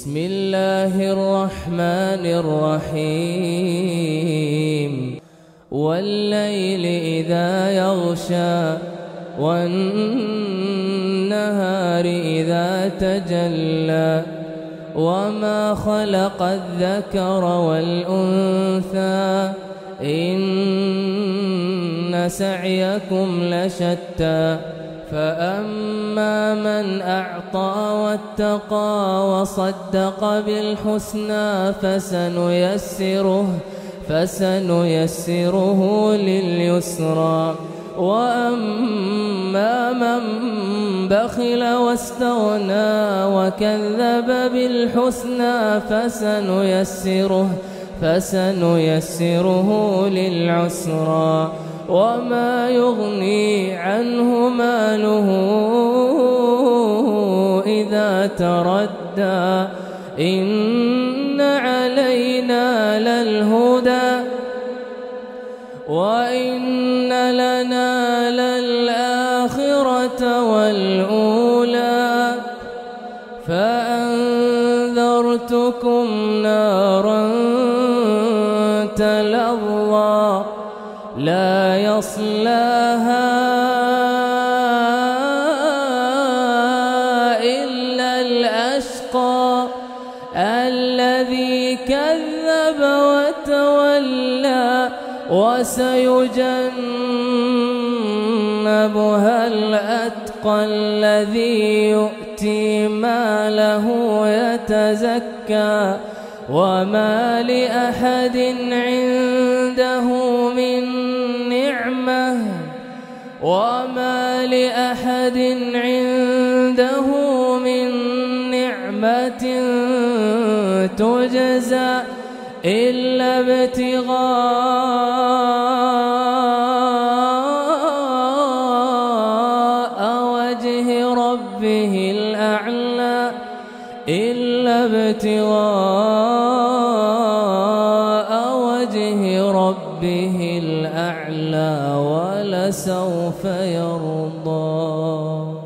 بسم الله الرحمن الرحيم. والليل إذا يغشى والنهار إذا تجلى وما خلق الذكر والأنثى إن سعيكم لشتى فأما من أعطى واتقى وصدق بالحسنى فسنيسره فسنيسره لليسرى. وأما من بخل واستغنى وكذب بالحسنى فسنيسره فسنيسره للعسرى. وما يغني عنه ماله إذا تردى. إن علينا للهدى وإن لنا للآخرة والأولى. فأنذرتكم نارا تلظى. لا يصلاها إلا الأشقى الذي كذب وتولى وسيجنبها الأتقى الذي يؤتي ماله يتزكى وما لأحد عنده وما لأحد عنده من نعمة تجزى إلا ابتغاء وجه ربه الأعلى إلا ابتغاء وجه ربه ولسوف يرضى